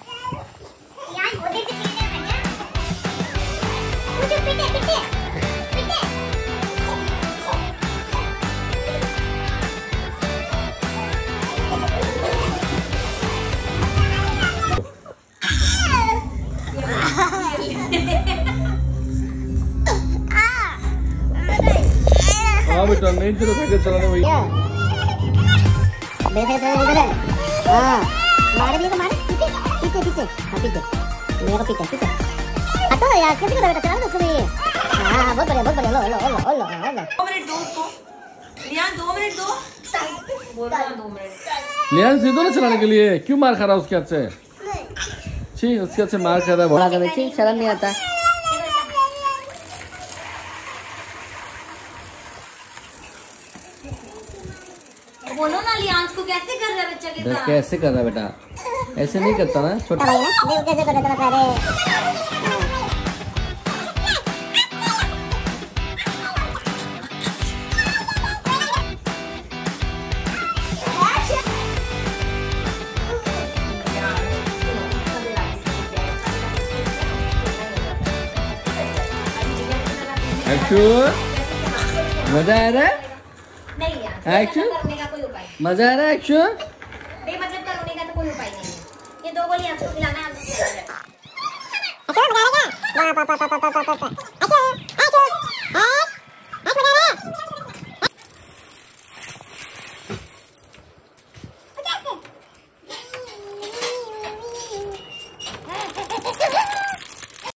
यार वो देख के चीज़ें हैं क्या मुझे पीटे पीटे पीटे हाँ बेटा नहीं तेरा साइकिल मारे भी मारे पीछे पीछे पीछे हाँ पीछे मेरे को पीछे पीछे हटो यार कैसे करो बेटा चला दो उसको हाँ हाँ बहुत बढ़िया बहुत बढ़िया लो लो लो लो लो दो मिनट दो उसको रियान दो मिनट दो बोल रहा दो मिनट लियान सीधो ना चलाने के लिए क्यों मार खा रहा उसके हाथ से छी उसके हाथ से मार खा रहा है बड़ा कर छी शर्म नहीं आता बोलो ना लियांस को कैसे कर रहा है बच्चा के साथ कैसे कर रहा है बेटा ऐसे नहीं करता ना छोटा। मज़ा आ रहा है? नहीं यार Action? करने का कोई उपाय नहीं। मज़ा आ रहा है एक्चु बेमतलब करने का तो कोई उपाय नहीं है। दो गोली हमको खिलाना है हमको